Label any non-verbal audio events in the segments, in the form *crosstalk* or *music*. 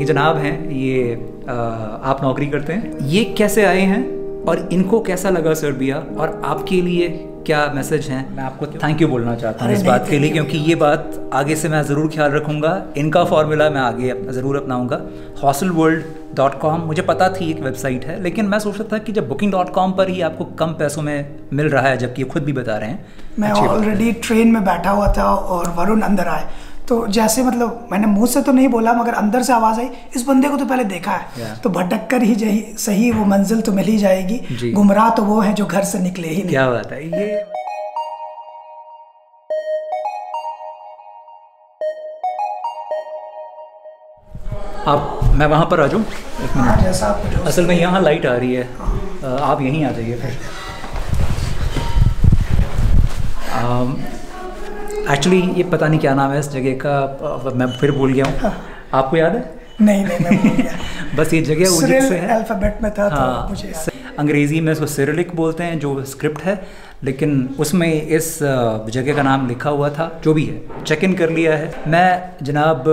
ये जनाब हैं ये आ, आप नौकरी करते हैं? ये कैसे आए हैं? और इनको कैसा लगा सर्बिया और आपके लिए क्या मैसेज हैं? मैं आपको थैंक यू बोलना चाहता हूँ इस बात के लिए क्योंकि ये बात आगे से मैं ज़रूर ख्याल रखूँगा। इनका फार्मूला मैं आगे ज़रूर अपनाऊँगा। हॉस्टल वर्ल्ड डॉट कॉम मुझे पता थी एक वेबसाइट है लेकिन मैं सोच रहा था कि जब बुकिंग डॉट कॉम पर ही आपको कम पैसों में मिल रहा है जबकि ये खुद भी बता रहे हैं। मैं। ऑलरेडी ट्रेन में बैठा हुआ था और वरुण अंदर आए। तो जैसे मतलब मैंने मुँह से तो नहीं बोला मगर अंदर से आवाज़ आई इस बंदे को तो पहले देखा है। Yeah. तो भटक कर ही सही वो मंजिल तो मिल ही जाएगी। गुमराह तो वो है जो घर से निकले ही नहीं। क्या बात है ये आप मैं वहाँ पर आ जाऊँ? एक मिनट। हाँ, जैसा असल में यहाँ लाइट आ रही है। अ, आप यहीं आ जाइए फिर। एक्चुअली ये पता नहीं क्या नाम है इस जगह का मैं फिर भूल गया हूँ। आपको याद है? नहीं नहीं मैं *laughs* बस ये जगह उदित से है। अल्फ़ाबेट में था तो हाँ। मुझे अंग्रेज़ी में इसको सिरलिक बोलते हैं जो स्क्रिप्ट है। लेकिन उसमें इस जगह का नाम लिखा हुआ था जो भी है। चेक इन कर लिया है। मैं जनाब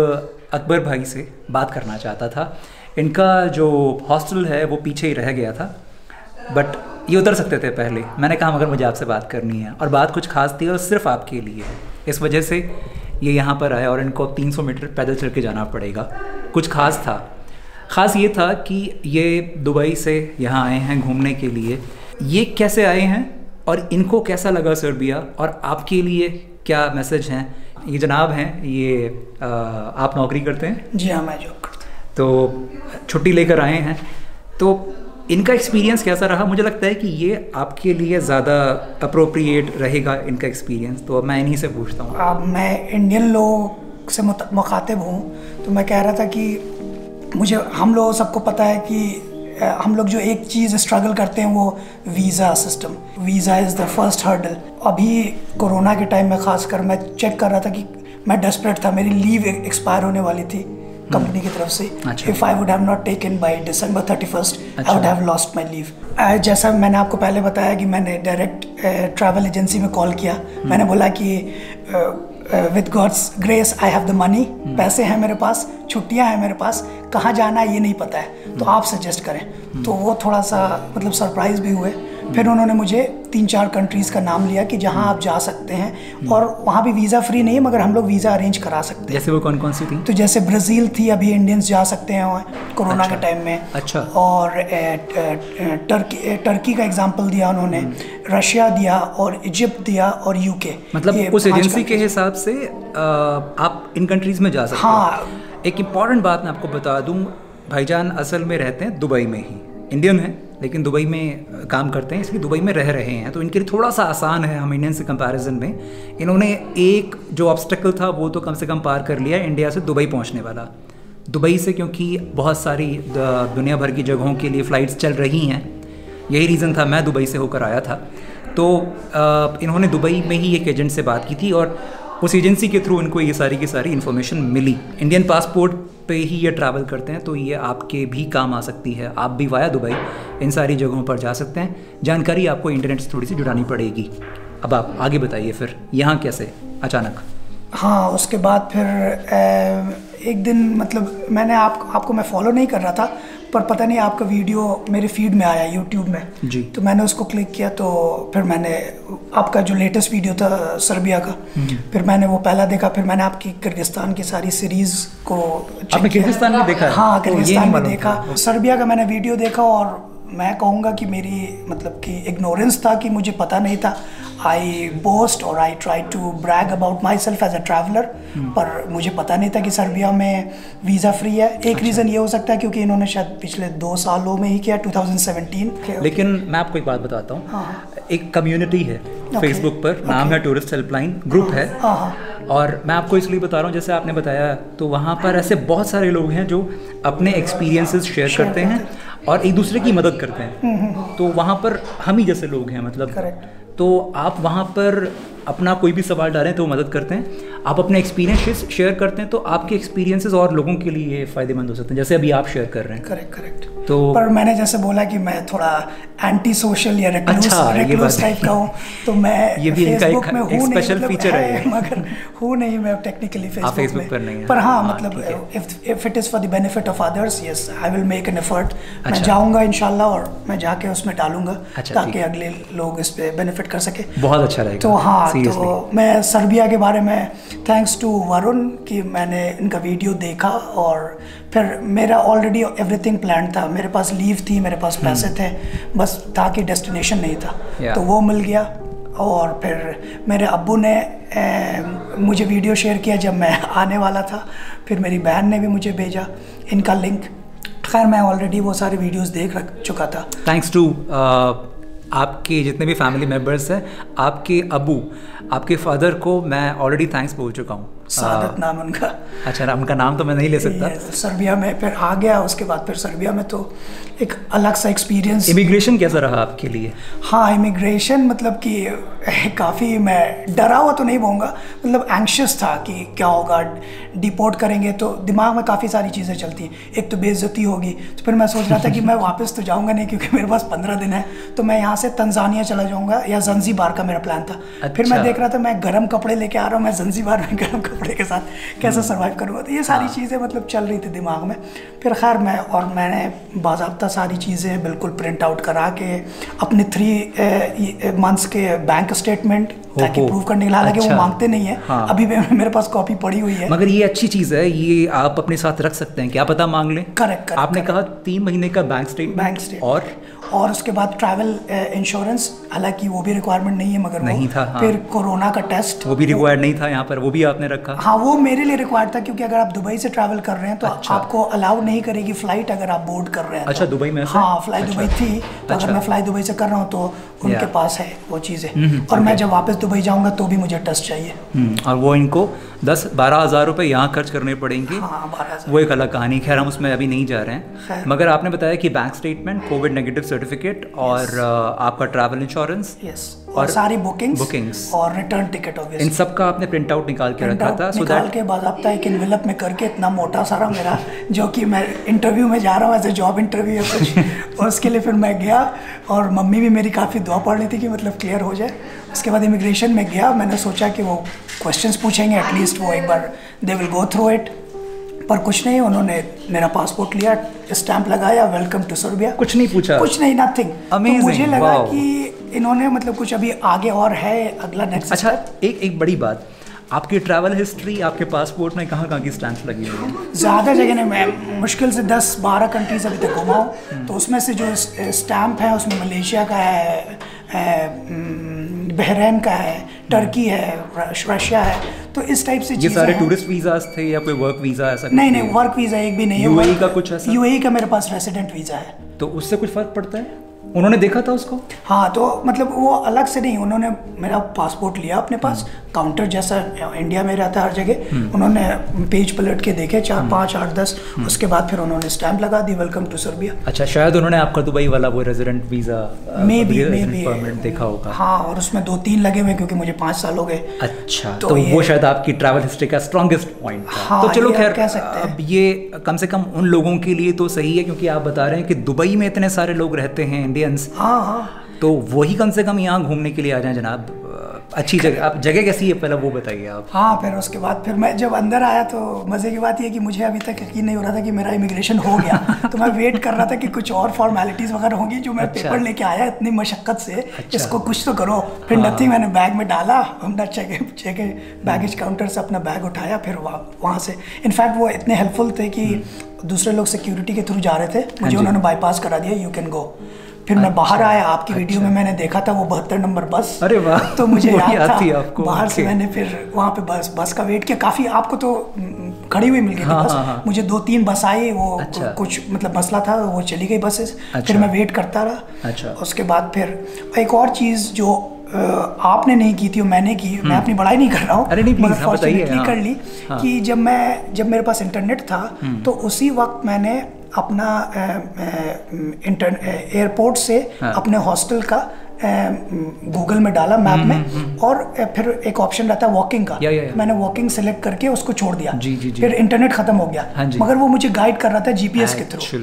अकबर भाई से बात करना चाहता था। इनका जो हॉस्टल है वो पीछे ही रह गया था। बट ये उतर सकते थे पहले। मैंने कहा मगर मुझे आपसे बात करनी है। और बात कुछ खास थी और सिर्फ़ आपके लिए। है इस वजह से ये यहाँ पर आए और इनको अब 300 मीटर पैदल चल के जाना पड़ेगा। कुछ खास था। ख़ास ये था कि ये दुबई से यहाँ आए हैं घूमने के लिए। ये कैसे आए हैं और इनको कैसा लगा सर्बिया और आपके लिए क्या मैसेज हैं? ये जनाब हैं ये आ, आप नौकरी करते हैं? जी हाँ मैं जॉब करता तो छुट्टी लेकर आए हैं। तो इनका एक्सपीरियंस कैसा रहा? मुझे लगता है कि ये आपके लिए ज़्यादा अप्रोप्रिएट रहेगा इनका एक्सपीरियंस तो मैं इन्हीं से पूछता हूँ। अब मैं इंडियन लोग से मुखातिब हूँ। तो मैं कह रहा था कि मुझे, हम लोग सबको पता है कि हम लोग जो एक चीज़ स्ट्रगल करते हैं वो visa system visa is the first hurdle अभी कोरोना के टाइम में खासकर मैं चेक कर रहा था कि मैं डेस्परेट था। मेरी लीव एक्सपायर होने वाली थी। कंपनी की तरफ़ से। If I would have not taken by December thirty first I. Would have lost my leave जैसा मैंने आपको पहले बताया कि मैंने डायरेक्ट ट्रैवल एजेंसी में कॉल किया। मैंने बोला कि with God's grace I have the money पैसे हैं मेरे पास छुट्टियाँ हैं मेरे पास कहाँ जाना है ये नहीं पता है। तो आप सजेस्ट करें। तो वो थोड़ा सा मतलब सरप्राइज़ भी हुए। फिर उन्होंने मुझे तीन चार कंट्रीज़ का नाम लिया कि जहाँ आप जा सकते हैं और वहाँ भी वीज़ा फ्री नहीं है मगर हम लोग वीज़ा अरेंज करा सकते हैं। जैसे वो कौन कौन सी थी? तो जैसे ब्राज़ील थी अभी इंडियंस जा सकते हैं कोरोना अच्छा। के टाइम में। अच्छा। और टर्की टर्की का एग्ज़ाम्पल दिया उन्होंने रशिया दिया और इजिप्ट दिया और यूके मतलब उस एजेंसी के हिसाब से आप इन कंट्रीज़ में जा सकते हैं। हाँ। एक इंपॉर्टेंट बात मैं आपको बता दूँ भाईजान असल में रहते हैं दुबई में ही। इंडियन हैं? लेकिन दुबई में काम करते हैं, इसलिए दुबई में रह रहे हैं। तो इनके लिए थोड़ा सा आसान है हम इंडियन से कंपैरिजन में। इन्होंने एक जो ऑब्स्टेकल था, वो तो कम से कम पार कर लिया इंडिया से दुबई पहुँचने वाला। दुबई से क्योंकि बहुत सारी दुनिया भर की जगहों के लिए फ़्लाइट्स चल रही हैं। यही रीज़न था मैं दुबई से होकर आया था। तो इन्होंने दुबई में ही एक एजेंट से बात की थी और उस एजेंसी के थ्रू इनको ये सारी की सारी इन्फॉर्मेशन मिली। इंडियन पासपोर्ट पे ही ये ट्रैवल करते हैं तो ये आपके भी काम आ सकती है। आप भी वाया दुबई इन सारी जगहों पर जा सकते हैं। जानकारी आपको इंटरनेट से थोड़ी सी जुड़ानी पड़ेगी। अब आप आगे बताइए फिर, यहाँ कैसे, अचानक? हाँ उसके बाद फिर एक दिन मतलब मैंने आप आपको मैं फॉलो नहीं कर रहा था पर पता नहीं आपका वीडियो मेरे फ़ीड में आया यूट्यूब में। जी। तो मैंने उसको क्लिक किया तो फिर मैंने आपका जो लेटेस्ट वीडियो था सर्बिया का फिर मैंने वो पहला देखा फिर मैंने आपकी किर्गिस्तान की सारी सीरीज़ को आपने किर्गिस्तान में देखा हाँ? किर्गिस्तान में देखा। सर्बिया का मैंने वीडियो देखा और मैं कहूँगा कि मेरी मतलब कि इग्नोरेंस था कि मुझे पता नहीं था। आई बोस्ट और I try to brag about myself as a traveller पर मुझे पता नहीं था कि सर्बिया में वीज़ा फ्री है। एक रीज़न ये हो सकता है क्योंकि इन्होंने शायद पिछले दो सालों में ही किया 2017 लेकिन मैं आपको एक बात बताता हूँ। हाँ। एक कम्युनिटी है फेसबुक पर नाम है टूरिस्ट हेल्पलाइन ग्रुप है। हाँ हाँ। और मैं आपको इसलिए बता रहा हूँ जैसे आपने बताया तो वहाँ पर ऐसे बहुत सारे लोग हैं जो अपने एक्सपीरियंसेस शेयर करते हैं और एक दूसरे की मदद करते हैं। तो वहाँ पर हम ही जैसे लोग हैं मतलब Correct. तो आप वहाँ पर अपना कोई भी सवाल डालें तो वो मदद करते हैं। आप अपने एक्सपीरियंस शेयर करते हैं तो आपके एक्सपीरियंसेस और लोगों के लिए फ़ायदेमंद हो सकते हैं जैसे अभी आप शेयर कर रहे हैं। करेक्ट करेक्ट तो पर मैंने जैसे बोला कि मैं थोड़ा एंटी सोशल या रेक्लूस अच्छा, रेक्लूस टाइप का हूँ तो मैं *laughs* ये भी इनका एक- में एक नहीं मतलब feature है। *laughs* मगर हूँ नहीं मैं टेक्निकली फेसबुक पर नहीं है। पर हाँ हाँ, मतलब if it is for the benefit of others yes I will make an effort मैं अच्छा। जाऊँगा इंशाल्लाह और मैं जाके उसमें डालूँगा अच्छा, ताकि अगले लोग इस पे बेनिफिट कर सके। बहुत अच्छा रहेगा। तो हाँ Seriously. तो मैं सर्बिया के बारे में थैंक्स टू वरुण कि मैंने इनका वीडियो देखा और फिर मेरा ऑलरेडी एवरीथिंग प्लान था। मेरे पास लीव थी मेरे पास पैसे थे बस था कि डेस्टिनेशन नहीं था। Yeah. तो वो मिल गया और फिर मेरे अबू ने ए, मुझे वीडियो शेयर किया जब मैं आने वाला था। फिर मेरी बहन ने भी मुझे भेजा इनका लिंक खैर मैं ऑलरेडी वो सारे वीडियोस देख रख चुका था। थैंक्स टू आपके जितने भी फैमिली मेंबर्स हैं, आपके अबू, आपके फादर को मैं ऑलरेडी थैंक्स बोल चुका हूँ। सादत नाम उनका। अच्छा उनका नाम तो मैं नहीं ले सकता। सर्बिया में फिर आ गया उसके बाद फिर सर्बिया में तो एक अलग सा एक्सपीरियंस इमिग्रेशन कैसा रहा आपके लिए? हाँ इमिग्रेशन मतलब कि *laughs* काफ़ी मैं डरा हुआ तो नहीं बोलूँगा मतलब एंक्शस था कि क्या होगा डिपोर्ट करेंगे तो दिमाग में काफ़ी सारी चीज़ें चलती हैं। एक तो बेइज्जती होगी तो फिर मैं सोच रहा था कि मैं वापस तो जाऊँगा नहीं क्योंकि मेरे पास पंद्रह दिन है तो मैं यहाँ से तंजानिया चला जाऊँगा या जंजीबार का मेरा प्लान था। फिर मैं अच्छा। देख रहा था मैं गर्म कपड़े लेके आ रहा हूँ मैं जंजीबार में गर्म कपड़े के साथ कैसे सर्वाइव करूँगा? तो ये सारी चीज़ें मतलब चल रही थी दिमाग में। फिर खैर मैं और मैंने बाजाबता सारी चीज़ें बिल्कुल प्रिंट आउट करा के अपने थ्री मंथ्स के बैंक स्टेटमेंट ताकि प्रूव करने के लिए। हालाँकि वो अच्छा। मांगते नहीं है। हाँ। अभी भी मेरे पास कॉपी पड़ी हुई है। मगर ये अच्छी चीज़ है ये आप अपने साथ रख सकते हैं। क्या पता मांग लें? करेक्ट आपने कहा तीन महीने का बैंक स्टेटमेंट बैंक स्टेटमेंट और और उसके बाद ट्रैवल इंश्योरेंस हालाँकि वो भी रिक्वायरमेंट नहीं है मगर नहीं था, हाँ। फिर कोरोना का टेस्ट वो भी रिक्वायर्ड नहीं था यहाँ पर वो भी आपने रखा हाँ वो मेरे लिए रिक्वायर्ड था क्योंकि अगर आप दुबई से ट्रैवल कर रहे हैं तो अच्छा। आपको अलाउ नहीं करेगी फ़्लाइट अगर आप बोर्ड कर रहे हैं अच्छा, तो। दुबई में हाँ फ्लाई अच्छा। दुबई थी तो अच्छा। अगर मैं फ्लाई दुबई से कर रहा हूँ तो उनके पास है वो चीज़ें हम्म, और मैं जब वापस दुबई जाऊँगा तो भी मुझे टेस्ट चाहिए हम्म, और वो इनको दस बारह हज़ार रुपये यहाँ खर्च करने पड़ेंगे हाँ वो एक अलग कहानी खैर हम उसमें अभी नहीं जा रहे हैं मगर आपने बताया कि bank statement covid negative certificate और अ, आपका ट्रैवल इंश्योरेंस यस और, सारी बुकिंग्स bookings। और रिटर्न टिकट इन सब का आपने प्रिंट आउट निकाल के रखा था सो निकाल दैट के बाजाबता एक इन्वेलप में करके इतना मोटा सारा मेरा जो कि मैं इंटरव्यू में जा रहा हूँ एज ए जॉब इंटरव्यू या कुछ और *laughs* उसके लिए फिर मैं गया और मम्मी भी मेरी काफ़ी दुआ पड़ रही थी कि मतलब क्लियर हो जाए। उसके बाद इमिग्रेशन में गया मैंने सोचा कि वो क्वेश्चंस पूछेंगे एटलीस्ट वो एक बार they will go through it पर कुछ नहीं उन्होंने मेरा पासपोर्ट लिया स्टैंप लगाया वेलकम टू सर्बिया कुछ नहीं पूछा। कुछ नहीं नथिंग तो मुझे लगा. कि इन्होंने मतलब कुछ अभी आगे और है अगला नेक्स्ट अच्छा एक एक बड़ी बात। आपकी ट्रैवल हिस्ट्री आपके पासपोर्ट में कहाँ कहाँ की स्टैंप्स लगी हुई हैं? ज़्यादा जगह नहीं मैं मुश्किल से 10 12 कंट्रीज़ अभी तक घुमा हूँ। तो उसमें से जो स्टैम्प है उसमें मलेशिया का है हम्म, बहरीन का है टर्की है रशिया है तो इस टाइप से ये सारे टूरिस्ट वीज़ा थे या कोई वर्क वीज़ा ऐसा नहीं नहीं वर्क वीज़ा एक भी नहीं है यूएई का कुछ ऐसा? यूएई का मेरे पास रेसिडेंट वीज़ा है। तो उससे कुछ फ़र्क पड़ता है? उन्होंने देखा था उसको? हाँ तो मतलब वो अलग से नहीं उन्होंने मेरा पासपोर्ट लिया अपने पास काउंटर जैसा इंडिया में रहता है हर जगह उन्होंने पेज पलट के देखे चार पाँच आठ दस उसके बाद फिर उन्होंने स्टैंप लगा दी वेलकम टू सर्बिया अच्छा शायद उन्होंने आपका दुबई वाला वो resident visa may be maybe देखा होगा। हाँ और उसमें दो तीन लगे हुए क्योंकि मुझे पाँच साल हो गए। अच्छा तो तो, वो शायद आपकी ट्रैवल हिस्ट्री का स्ट्रॉन्गेस्ट पॉइंट था। हाँ, तो चलो खैर कह सकते हैं। अब ये कम से कम उन लोगों के लिए तो सही है क्योंकि आप बता रहे हैं कि दुबई में इतने सारे लोग रहते हैं इंडियंस हाँ हाँ। तो वही कम से कम यहाँ घूमने के लिए आ जाएँ जनाब। अच्छी जगह। आप जगह कैसी है? पहले वो बताइए आप। हाँ फिर उसके बाद फिर मैं जब अंदर आया तो मज़े की बात ये कि मुझे अभी तक यकीन नहीं हो रहा था कि मेरा इमिग्रेशन हो गया। *laughs* तो मैं वेट कर रहा था कि कुछ और फॉर्मेलिटीज़ वगैरह होंगी जो मैं अच्छा। पेपर लेके आया इतनी मशक्क़त से। अच्छा। इसको कुछ तो करो। फिर हाँ। नथिंग मैंने बैग में डाला। हमने चेक चेक बैगेज काउंटर से अपना बैग उठाया फिर वहाँ वहाँ से। इनफैक्ट वो इतने हेल्पफुल थे कि दूसरे लोग सिक्योरिटी के थ्रू जा रहे थे। मुझे हम्म। उन्होंने बाईपास करा दिया यू कैन गो फिर मैं बाहर अच्छा, आया आपकी वीडियो में मैंने देखा था वो बहत्तर नंबर बस अरे वाह, तो मुझे याद था आपको, बाहर से मैंने फिर वहाँ पे बस बस का वेट किया काफ़ी आपको तो खड़ी हुई मिल गई थी हाँ, बस हाँ, हाँ। मुझे दो तीन बस आई वो अच्छा। कुछ मतलब मसला था वो चली गई बसेस अच्छा। फिर मैं वेट करता रहा अच्छा। उसके बाद फिर एक और चीज़ जो आपने नहीं की थी और मैंने की मैं अपनी बड़ाई नहीं कर रहा हूँ हम्म। अरे नहीं, please, मगर हाँ। कर ली। कि जब मैं जब मेरे पास इंटरनेट था हम्म। तो उसी वक्त मैंने अपना इंटर एयरपोर्ट से हाँ। अपने हॉस्टल का गूगल में डाला मैप में और फिर एक ऑप्शन रहता है वॉकिंग का। हम्म, या, या, या। मैंने वॉकिंग सेलेक्ट करके उसको छोड़ दिया। जी, जी, जी। फिर इंटरनेट खत्म हो गया। हाँ। मगर वो मुझे गाइड कर रहा था जीपीएस के थ्रू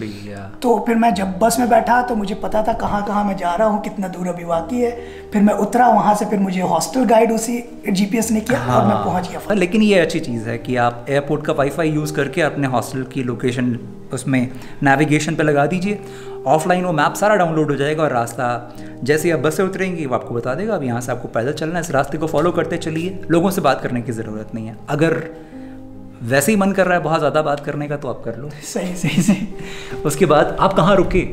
तो फिर मैं जब बस में बैठा तो मुझे पता था कहाँ कहाँ मैं जा रहा हूँ कितना दूर अभी बाकी है। फिर मैं उतरा वहाँ से फिर मुझे हॉस्टल गाइड उसी जीपीएस ने किया और मैं पहुँच गया। हाँ, लेकिन ये अच्छी चीज़ है कि आप एयरपोर्ट का वाईफाई यूज़ करके अपने हॉस्टल की लोकेशन उसमें नेविगेशन पे लगा दीजिए ऑफलाइन वो मैप सारा डाउनलोड हो जाएगा और रास्ता जैसे ही आप बस से उतरेंगी वो आपको बता देगा अब यहाँ से आपको पैदल चलना है इस रास्ते को फॉलो करते चलिए। लोगों से बात करने की ज़रूरत नहीं है। अगर वैसे ही मन कर रहा है बहुत ज़्यादा बात करने का तो आप कर लो। सही सही सही। उसके बाद आप कहाँ रुके?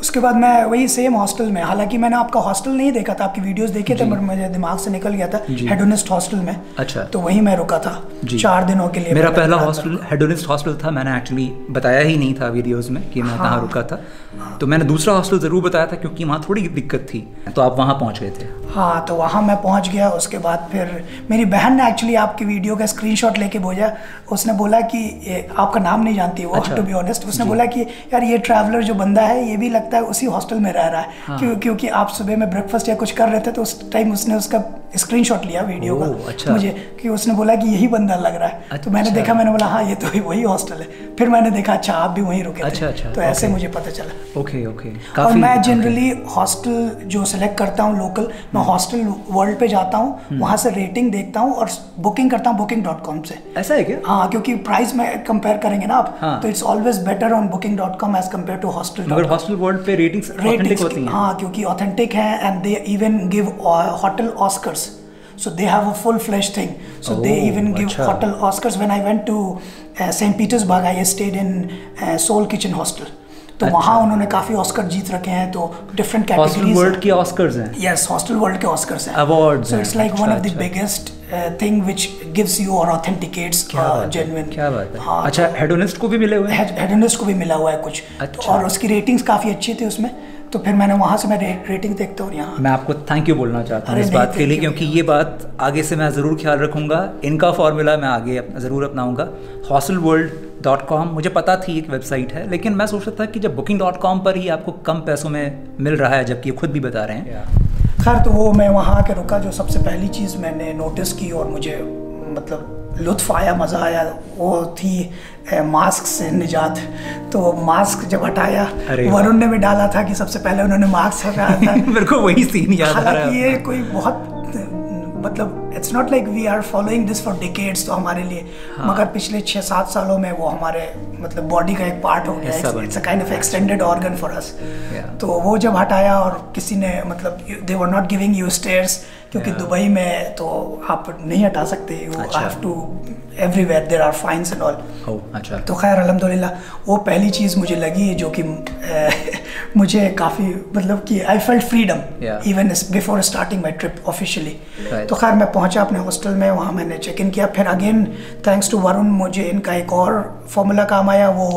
उसके बाद मैं वही सेम हॉस्टल में हालाँकि मैंने आपका हॉस्टल नहीं देखा था आपकी वीडियोस देखे थे पर मुझे दिमाग से निकल गया था हेडोनिस्ट हॉस्टल में। अच्छा। तो वहीं मैं रुका था चार दिनों के लिए मेरा पहला हॉस्टल हेडोनिस्ट हॉस्टल था मैंने एक्चुअली बताया ही नहीं था वीडियोस में कि मैं कहाँ रुका था। तो मैंने दूसरा हॉस्टल ज़रूर बताया था क्योंकि वहाँ थोड़ी दिक्कत थी। तो आप वहाँ पहुँच गए थे। हाँ तो वहाँ मैं पहुँच गया उसके बाद फिर मेरी बहन ने एक्चुअली आपकी वीडियो का स्क्रीनशॉट लेके भेजा। उसने बोला कि ये आपका नाम नहीं जानती वो। टू बी ऑनेस्ट उसने बोला कि यार ये ट्रैवलर जो बंदा है ये भी लगता है उसी हॉस्टल में रह रहा है। हाँ। क्यों क्योंकि आप सुबह में ब्रेकफास्ट या कुछ कर रहे थे तो उस टाइम उसने उसका स्क्रीनशॉट लिया वीडियो का अच्छा। मुझे कि उसने बोला कि यही बंदा लग रहा है अच्छा। तो मैंने। देखा मैंने बोला हाँ ये तो वही हॉस्टल है फिर मैंने देखा अच्छा आप भी वहीं रुके थे अच्छा, अच्छा, तो ऐसे। मुझे पता चला ओके ओके और मैं जनरली हॉस्टल जो सिलेक्ट करता हूँ लोकल मैं। हॉस्टल वर्ल्ड पे जाता हूँ वहाँ से रेटिंग देखता हूँ और बुकिंग करता हूँ बुकिंग डॉट कॉम से ऐसा है क्या हाँ क्योंकि प्राइस में कंपेयर करेंगे ना आप हाँ। तो it's always better on booking dot com as compare to hostel मगर हॉस्टल वर्ल्ड पे रेटिंग्स ऑथेंटिक होती हैं हाँ क्योंकि ऑथेंटिक है and they even give hotel Oscars so they have a full fledged thing so oh, they Oh, even give अच्छा। hotel oscars when i went to uh, st petersburg i stayed in uh, soul kitchen hostel तो अच्छा। वहाँ उन्होंने काफ़ी Oscar जीत रखे हैं तो different hostel categories world के ऑस्कर्स हैं यस हॉस्टल वर्ल्ड के ऑस्कर्स हैं हैं, it's like one अच्छा, of the अच्छा। biggest uh, thing which gives you or authenticates क्या uh, बात है है हाँ, अच्छा हेडोनिस्ट को भी मिले हुए हैं हेडोनिस्ट को भी मिला हुआ है कुछ तो अच्छा। और उसकी रेटिंग्स काफ़ी अच्छी थी उसमें तो फिर मैंने वहाँ से मैं रे, रेटिंग देखता हूँ यहाँ। मैं आपको थैंक यू बोलना चाहता हूँ इस बात के लिए क्योंकि ये बात आगे से मैं ज़रूर ख्याल रखूँगा। इनका फॉर्मूला मैं आगे अप- ज़रूर अपनाऊँगा। हॉस्टल वर्ल्ड डॉट कॉम मुझे पता थी एक वेबसाइट है लेकिन मैं सोचता था कि जब बुकिंग डॉट कॉम पर ही आपको कम पैसों में मिल रहा है जबकि ये खुद भी बता रहे हैं। खैर तो वो मैं वहाँ आके रुका जो सबसे पहली चीज़ मैंने नोटिस की और मुझे मतलब लुत्फ आया मज़ा आया। वो थी मास्क से निजात। तो मास्क जब हटाया वरुण ने भी डाला था कि सबसे पहले उन्होंने मास्क हटाया था। *laughs* मेरे को वही सीन याद आ रहा है। ये कोई बहुत मतलब it's not like we are following this for decades तो हमारे लिए। हाँ। मगर पिछले छः सात सालों में वो हमारे मतलब बॉडी का एक पार्ट हो गया। It's a kind of extended organ for us तो वो जब हटाया और किसी ने मतलब they were not giving you stairs क्योंकि Yeah. दुबई में तो आप नहीं हटा सकते यू अच्छा। Have to everywhere there are fines and all अच्छा। तो खैर अल्हम्दुलिल्लाह वो पहली चीज़ मुझे लगी जो कि *laughs* मुझे काफ़ी मतलब कि I felt freedom even before starting my trip officially तो खैर मैं पहुँचा अपने हॉस्टल में वहाँ मैंने चेक इन किया। फिर अगेन थैंक्स टू वरुण मुझे इनका एक और फॉर्मूला काम आया वो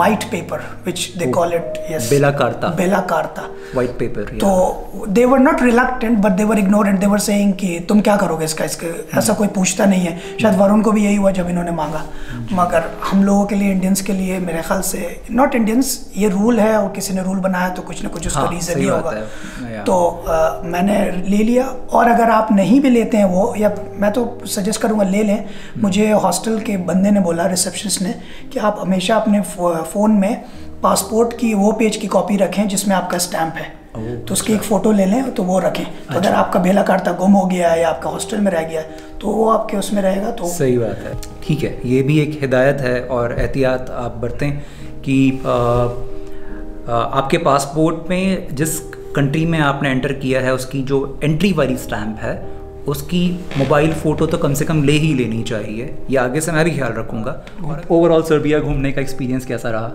white paper which they call it yes बेला कार्ता। बेला कार्ता वाइट पेपर तो they were not reluctant but they were ignorant they were saying कि तुम क्या करोगे इसका? इसके ऐसा कोई पूछता नहीं है। शायद वरुण को भी यही हुआ जब इन्होंने मांगा। मगर हम लोगों के लिए इंडियंस के लिए मेरे ख्याल से नॉट इंडियंस ये रूल है और किसी ने रूल बनाया तो कुछ ना कुछ उसका हाँ, रीज़न ही होगा। तो अ, मैंने ले लिया। और अगर आप नहीं भी लेते हैं वो या मैं तो सजेस्ट करूँगा ले लें। मुझे हॉस्टल के बंदे ने बोला रिसेप्शनिस्ट ने कि आप हमेशा अपने फ़ोन में पासपोर्ट की वो पेज की कॉपी रखें जिसमें आपका स्टैम्प है। तो उसकी एक फ़ोटो ले लें तो वो रखें। तो अगर आपका बेला कार्ता गुम हो गया है या आपका हॉस्टल में रह गया है तो वो आपके उसमें रहेगा तो सही बात है। ठीक है ये भी एक हिदायत है और एहतियात आप बरतें कि आ, आ, आपके पासपोर्ट में जिस कंट्री में आपने एंटर किया है उसकी जो एंट्री वाली स्टैम्प है उसकी मोबाइल फ़ोटो तो कम से कम ले ही लेनी चाहिए। ये आगे से मैं भी ख्याल रखूँगा। और ओवरऑल सर्बिया घूमने का एक्सपीरियंस कैसा रहा?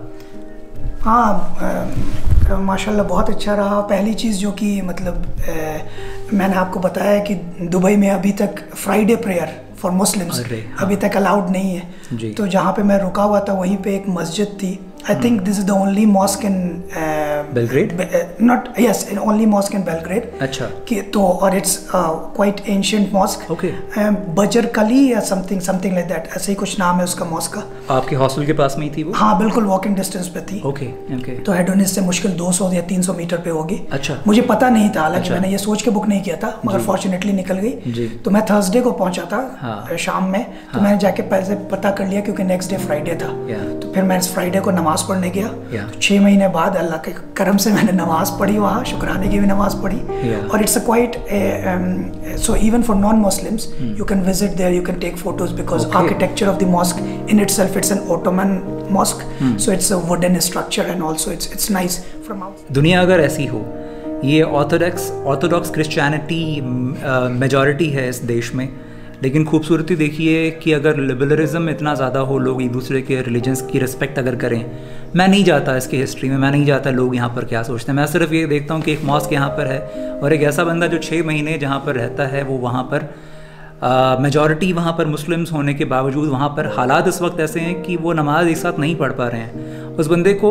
हाँ माशाल्लाह बहुत अच्छा रहा। पहली चीज़ जो कि मतलब ए, मैंने आपको बताया कि दुबई में अभी तक फ्राइडे प्रेयर फॉर मुस्लिम्स हाँ। अभी तक अलाउड नहीं है। तो जहाँ पे मैं रुका हुआ था वहीं पे एक मस्जिद थी। I think this is the only mosque in uh, Belgrade? Be- uh, not yes, in only mosque in Belgrade. अच्छा कि तो और it's quite ancient mosque Okay. Um, बजर कली या समथिंग समथिंग लाइक दैट ऐसे ही कुछ नाम है उसका मॉस्क का आपके हॉस्टल के पास में ही थी वो हाँ बिल्कुल वॉकिंग डिस्टेंस पे थी ओके ओके तो हेडोनिस से मुश्किल 200 या 300 मीटर पे होगी अच्छा। मुझे पता नहीं था हालाँकि अच्छा। मैंने ये सोच के बुक नहीं किया था मगर फॉर्चुनेटली निकल जी। गई तो मैं थर्सडे को पहुँचा था हाँ। शाम में तो मैंने जाके पहले पता कर लिया क्योंकि नेक्स्ट डे फ्राइडे था Yeah. तो फिर मैं फ्राइडे को नमाज़ नमाज़ पढ़ने गया। Yeah. तो छह महीने बाद अल्लाह के करम से मैंने नमाज़ पढ़ी वहाँ शुक्राने की भी नमाज़ पढ़ी। Yeah. और it's a quite so even for non Muslims you can visit there you can take photos because architecture of the mosque in it it's an Ottoman mosque so it's a wooden structure and also it's it's nice from दुनिया अगर ऐसी हो ये Orthodox Orthodox Christianity majority है इस देश में लेकिन खूबसूरती देखिए कि अगर लिबरलिज्म इतना ज़्यादा हो, लोग एक दूसरे के रिलीजन्स की रिस्पेक्ट अगर करें, मैं नहीं जाता इसकी हिस्ट्री में, मैं नहीं जाता लोग यहाँ पर क्या सोचते हैं। मैं सिर्फ़ ये देखता हूँ कि एक मॉस्क यहाँ पर है और एक ऐसा बंदा जो छः महीने जहाँ पर रहता है, वो वहाँ पर मेजॉरिटी वहाँ पर मुस्लिम्स होने के बावजूद वहाँ पर हालात इस वक्त ऐसे हैं कि वो नमाज़ एक साथ नहीं पढ़ पा रहे हैं। उस बंदे को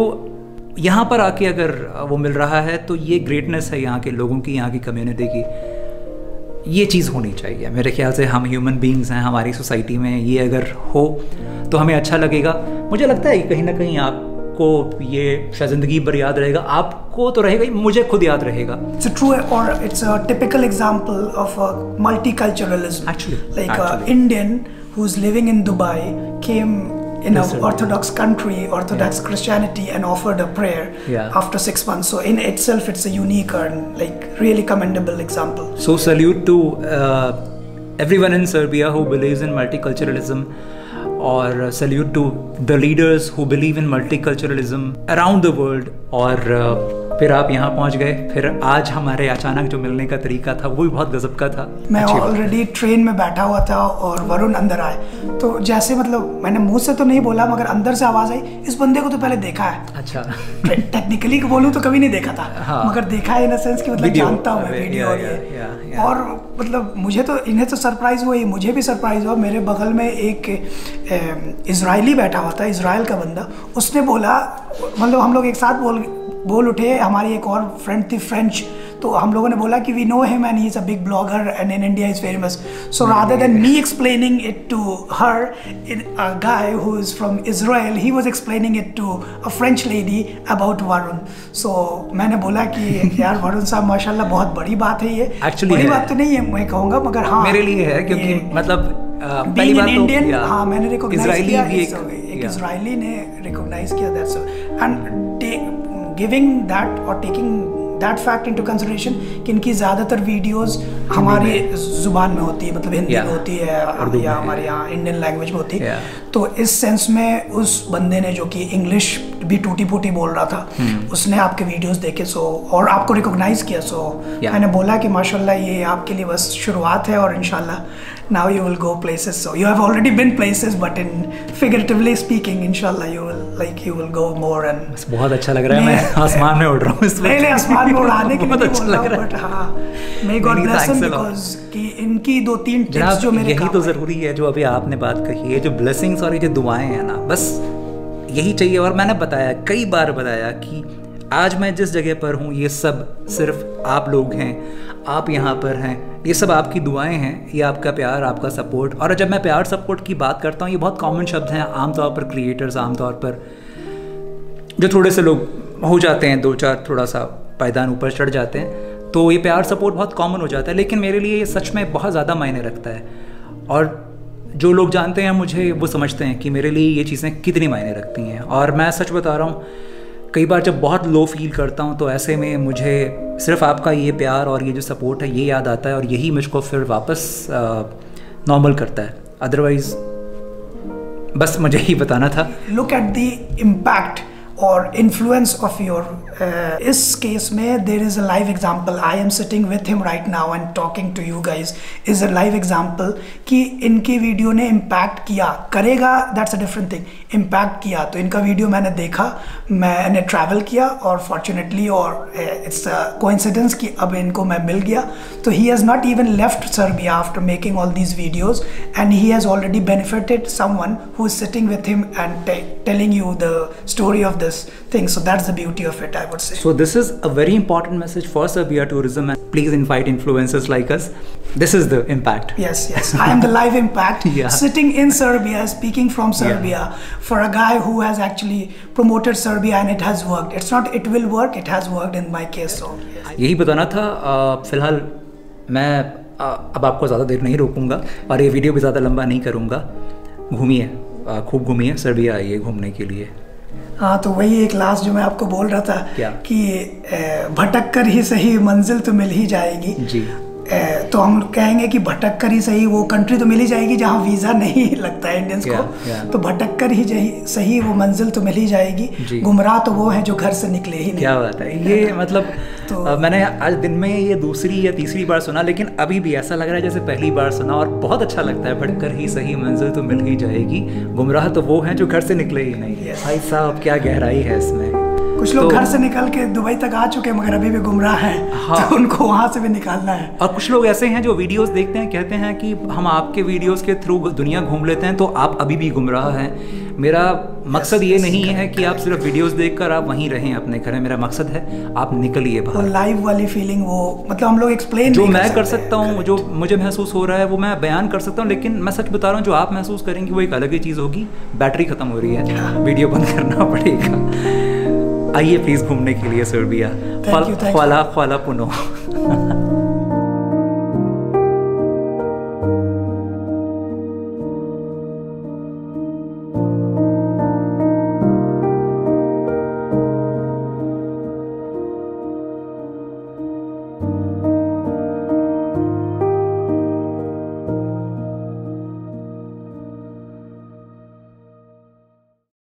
यहाँ पर आके अगर वो मिल रहा है तो ये ग्रेटनेस है यहाँ के लोगों की, यहाँ की कम्युनिटी की। ये चीज़ होनी चाहिए। मेरे ख्याल से हम ह्यूमन बींग्स हैं हमारी सोसाइटी में ये अगर हो तो हमें अच्छा लगेगा। मुझे लगता है कहीं ना कहीं आपको ये ज़िंदगी भर याद रहेगा। आपको तो रहेगा ही मुझे खुद याद रहेगा। Indian who is living in Dubai came in an Orthodox country, Orthodox yeah. Christianity, and offered a prayer yeah. after six months. So in itself, it's a unique and like really commendable example. So salute to uh, everyone in Serbia who believes in multiculturalism, or uh, salute to the leaders who believe in multiculturalism around the world, or. Uh, फिर आप यहाँ पहुँच गए। फिर आज हमारे अचानक जो मिलने का तरीका था वो भी बहुत गजब का था। मैं ऑलरेडी ट्रेन में बैठा हुआ था और वरुण अंदर आए। तो जैसे मतलब मैंने मुँह से तो नहीं बोला मगर अंदर से आवाज़ आई। इस बंदे को तो पहले देखा है। अच्छा। टेक्निकली बोलूँ तो कभी नहीं देखा था। हाँ। मगर देखा है इन सेंस कि मतलब जानता हूँ मैं वीडियो और मतलब मुझे तो इन्हें तो सरप्राइज़ हुआ ही मुझे भी सरप्राइज़ हुआ। मेरे बगल में एक इसराइली बैठा हुआ था इसराइल का बंदा। उसने बोला मतलब हम लोग एक साथ बोल बोल उठे हमारी एक और फ्रेंड थी फ्रेंच तो हम लोगों ने बोला कि we know him and he is a big blogger and in India is famous so rather than me explaining it to her a guy who is from Israel he was explaining it to a French lady about Varun so मैंने बोला कि *laughs* यार वरुण साहब माशाल्लाह बहुत बड़ी बात है ये। Actually बड़ी बात तो नहीं है मैं कहूँगा मगर हाँ मेरे लिए है क्योंकि मतलब पहली बात an तो हाँ मैंने रिकॉग्नाइज किया एक, इजरायली ने रिकॉग्नाइज किया दैट्स एंड गिविंग दैट और taking that fact into consideration कि इनकी ज़्यादातर वीडियोस हमारी ज़ुबान में होती है मतलब हिंदी Yeah. में होती है या हमारे यहाँ इंडियन लैंग्वेज में होती है Yeah. तो इस सेंस में उस बंदे ने जो कि इंग्लिश भी टूटी फूटी बोल रहा था Hmm. उसने आपके वीडियोस देखे सो और आपको रिकॉग्नाइज किया सो Yeah. मैंने बोला कि माशाल्लाह ये आपके लिए बस शुरुआत है और इंशाल्लाह now you will go places so you have already been places but in figuratively speaking इंशाल्लाह you will like you will go more and बहुत अच्छा लग रहा है मैं- आसमान में उड़ रहा हूँ नहीं नहीं आसमान में उड़ाने के *laughs* लिए बहुत अच्छा लग रहा है। हाँ may God bless him because कि इनकी दो तीन टिप्स जो मेरे यही तो ज़रूरी है जो अभी आपने बात कही है जो ब्लेसिंग्स और ये जो दुआएँ हैं ना बस यही चाहिए। और मैंने बताया कई बार बताया कि आज मैं जिस जगह पर हूँ ये सब सिर्फ़ आप लोग हैं आप यहाँ पर हैं। ये सब आपकी दुआएँ हैं, ये आपका प्यार, आपका सपोर्ट और जब मैं प्यार सपोर्ट की बात करता हूँ, ये बहुत कॉमन शब्द हैं आमतौर पर क्रिएटर्स आमतौर पर जो थोड़े से लोग हो जाते हैं, दो चार थोड़ा सा पायदान ऊपर चढ़ जाते हैं तो ये प्यार सपोर्ट बहुत कॉमन हो जाता है। लेकिन मेरे लिए ये सच में बहुत ज़्यादा मायने रखता है। और जो लोग जानते हैं मुझे, वो समझते हैं कि मेरे लिए ये चीज़ें कितनी मायने रखती हैं। और मैं सच बता रहा हूँ कई बार जब बहुत लो फील करता हूँ तो ऐसे में मुझे सिर्फ़ आपका ये प्यार और ये जो सपोर्ट है, ये याद आता है और यही मुझको फिर वापस नॉर्मल करता है। अदरवाइज़ बस मुझे ही बताना था। लुक एट दी the और इन्फ्लुएंस ऑफ़ योर इस केस में there is a live example I am sitting with him right now and talking to you guys is a live example कि इनकी वीडियो ने इम्पैक्ट किया. करेगा that's a different thing impact किया. तो इनका वीडियो मैंने देखा, मैंने ट्रैवल किया और फॉर्चुनेटली और इट्स कोइंसिडेंस कि अब इनको मैं मिल गया. तो he has not even left Serbia after making all these videos and he has already benefited someone who is sitting with him and telling you the story of This thing so that's the beauty of it I would say So this is a very important message for Serbia tourism and please invite influencers like us. This is the impact. Yes, yes. I am the live impact *laughs* Yeah. sitting in Serbia, speaking from Serbia for a guy who has actually promoted Serbia and it has worked. It's not, it will work, it has worked in my case. So, yes. यही बताना था अ, फिलहाल मैं अ, अब आपको ज़्यादा देर नहीं रोकूंगा और ये वीडियो भी ज़्यादा लंबा नहीं करूंगा घूमिए अ, खूब घूमिए सर्बिया आइए घूमने के लिए हाँ तो वही एक लास्ट जो मैं आपको बोल रहा था क्या? कि भटक कर ही सही मंजिल तो मिल ही जाएगी जी तो हम कहेंगे कि भटक कर ही सही वो कंट्री तो मिल ही जाएगी जहाँ वीज़ा नहीं *laughs* लगता है इंडियंस Yeah, को। Yeah. तो भटक कर ही सही वो मंजिल तो मिल ही जाएगी। गुमराह तो वो है जो घर से निकले ही नहीं। क्या बात है। ये मतलब तो- मैंने आज दिन में ये दूसरी या तीसरी बार सुना लेकिन अभी भी ऐसा लग रहा है जैसे पहली बार सुना और बहुत अच्छा लगता है। भटकर ही सही मंजिल तो मिल ही जाएगी। गुमराह तो वो है जो घर से निकले ही नहीं. भाई साहब क्या गहराई है इसमें। कुछ लोग तो- घर से निकल के दुबई तक आ चुके हैं मगर अभी भी गुमराह हैं। हाँ। तो उनको वहाँ से भी निकालना है। और कुछ लोग ऐसे हैं जो वीडियोस देखते हैं कहते हैं कि हम आपके वीडियोस के थ्रू दुनिया घूम लेते हैं तो आप अभी भी गुमराह हैं। मेरा मकसद ये नहीं है कि आप सिर्फ़ वीडियोस देखकर आप वहीं रहें अपने घर में। मेरा मकसद है आप निकलिए बाहर। लाइव वाली फीलिंग वो मतलब हम लोग एक्सप्लेन जो मैं कर सकता। हूँ जो मुझे महसूस हो रहा है वो मैं बयान कर सकता हूँ लेकिन मैं सच बता रहा हूँ जो आप महसूस करेंगे वो एक अलग ही चीज़ होगी। बैटरी ख़त्म हो रही है। वीडियो बंद करना पड़ेगा। आइए प्लीज़ घूमने के लिए सर्बिया ख्वाला ख्वाला पुनो। *laughs*